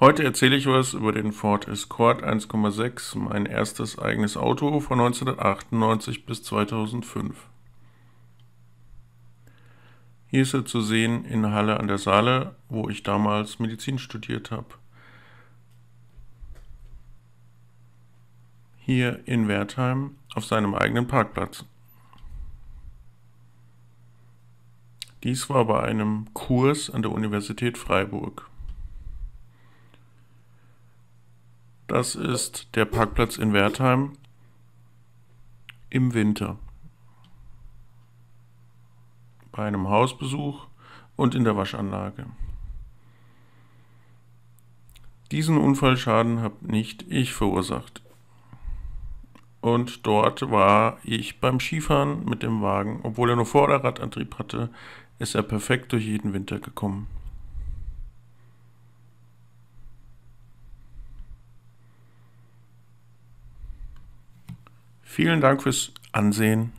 Heute erzähle ich was über den Ford Escort 1,6, mein erstes eigenes Auto von 1998 bis 2005. Hier ist er zu sehen in Halle an der Saale, wo ich damals Medizin studiert habe. Hier in Wertheim auf seinem eigenen Parkplatz. Dies war bei einem Kurs an der Universität Freiburg. Das ist der Parkplatz in Wertheim im Winter. Bei einem Hausbesuch und in der Waschanlage. Diesen Unfallschaden habe nicht ich verursacht. Und dort war ich beim Skifahren mit dem Wagen, obwohl er nur Vorderradantrieb hatte, ist er perfekt durch jeden Winter gekommen. Vielen Dank fürs Ansehen.